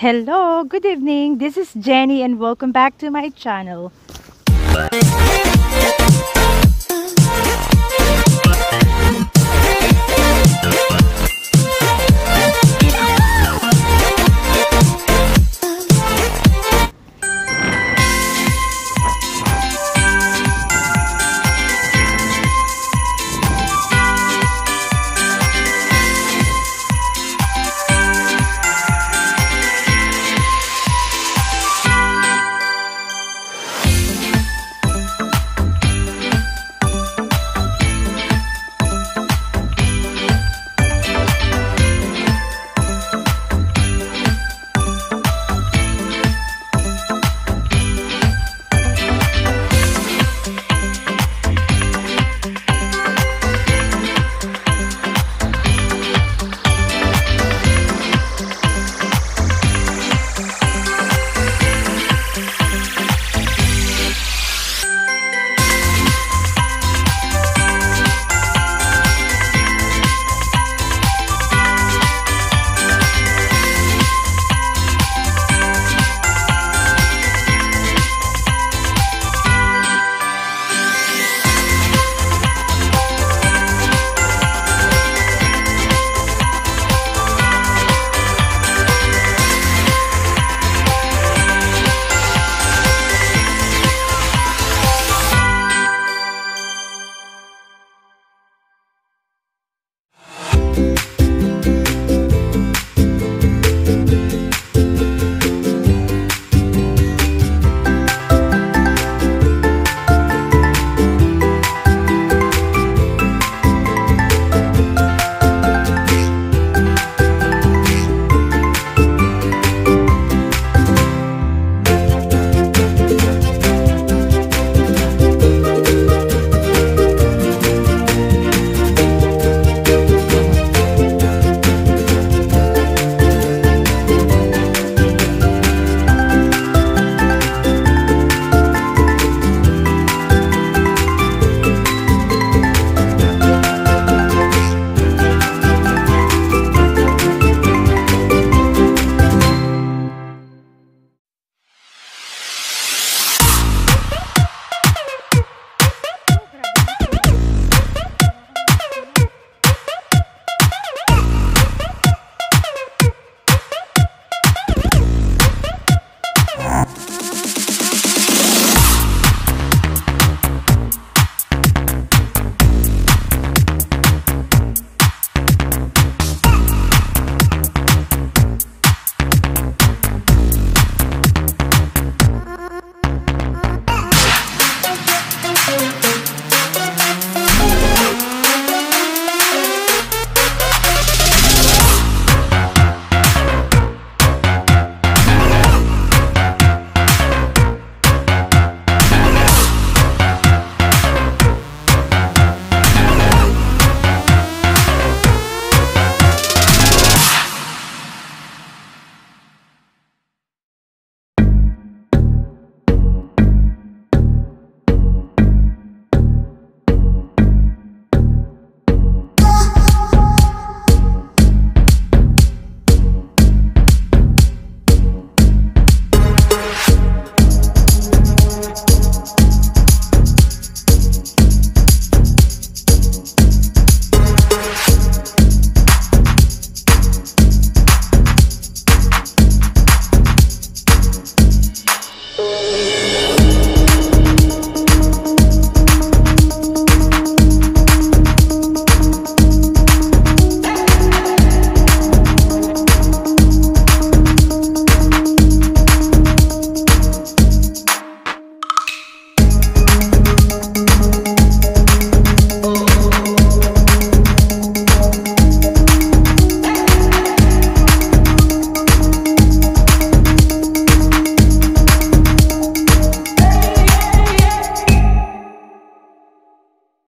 Hello, good evening. This is Jenny and welcome back to my channel.